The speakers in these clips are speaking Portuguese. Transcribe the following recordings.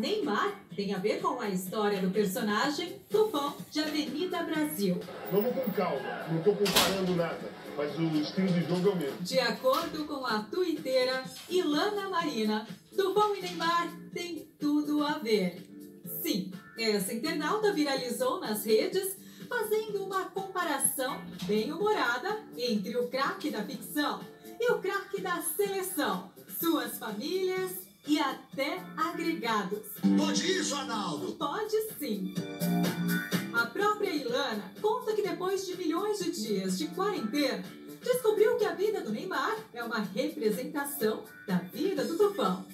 Neymar tem a ver com a história do personagem Tufão de Avenida Brasil. Vamos com calma, não tô comparando nada, mas o estilo de jogo é o mesmo. De acordo com a tuiteira Ilana Marina, Tufão e Neymar têm tudo a ver. Sim, essa internauta viralizou nas redes fazendo uma comparação bem humorada entre o craque da ficção e o craque da seleção, suas famílias e até agregados. Pode isso, Arnaldo? Pode sim. A própria Ilana conta que depois de milhões de dias de quarentena, descobriu que a vida do Neymar é uma representação da vida do Tufão.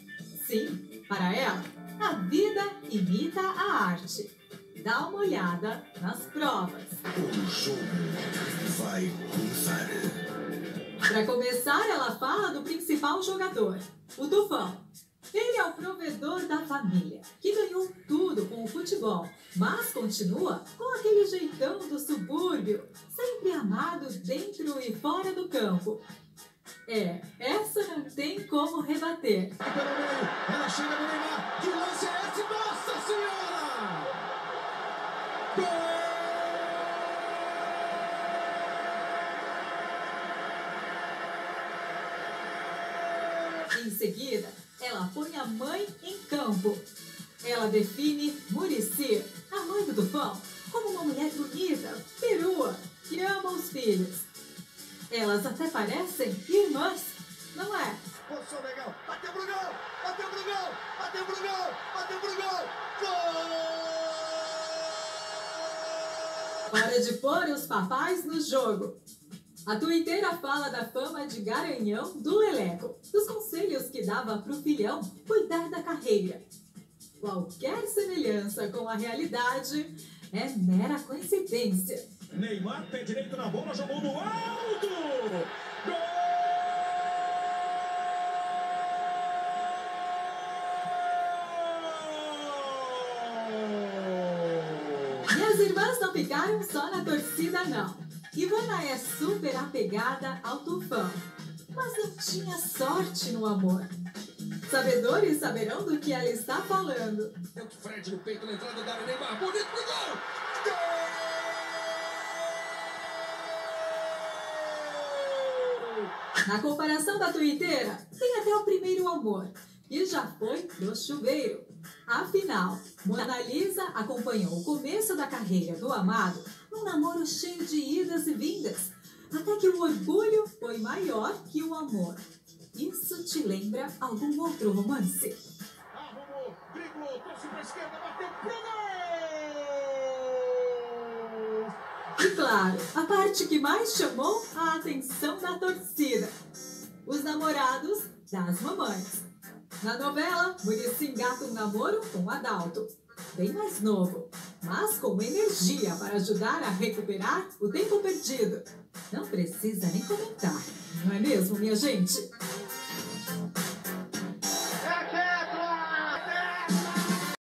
Sim, para ela, a vida imita a arte. Dá uma olhada nas provas. O jogo vai começar. Para começar, ela fala do principal jogador, o Tufão. Ele é o provedor da família, que ganhou tudo com o futebol, mas continua com aquele jeitão do subúrbio, sempre amado dentro e fora do campo. É, essa não tem como rebater. Ela chega no Neymar. Que lance é esse? Em seguida, ela põe a mãe em campo. Ela define Murici, a mãe do Tufão, como uma mulher bonita, perua, que ama os filhos. Elas até parecem irmãs, não é? Posição legal. Bateu pro gol! Bateu pro gol! Bateu pro gol! Bateu pro gol! Gol! Hora de pôr os papais no jogo. A tuiteira fala da fama de garanhão do Leleco, dos conselhos que dava pro filhão cuidar da carreira. Qualquer semelhança com a realidade é mera coincidência. Neymar, pé direito na bola, jogou no alto! Gol! As irmãs não ficaram só na torcida, não. Ivana é super apegada ao tufão, mas não tinha sorte no amor. Sabedores saberão do que ela está falando. De frente no peito na entrada da área. Neymar, bonito pro gol! Na comparação da tuiteira, tem até o primeiro amor, e já foi do chuveiro. Afinal, Mona Lisa acompanhou o começo da carreira do amado num namoro cheio de idas e vindas, até que o orgulho foi maior que o amor. Isso te lembra algum outro romance? Arrumou, driblou, trouxe pra esquerda, bateu pro gol! E claro, a parte que mais chamou a atenção da torcida: os namorados das mamães. Na novela, Muricy engata um namoro com Adalto, bem mais novo, mas com energia para ajudar a recuperar o tempo perdido. Não precisa nem comentar, não é mesmo, minha gente?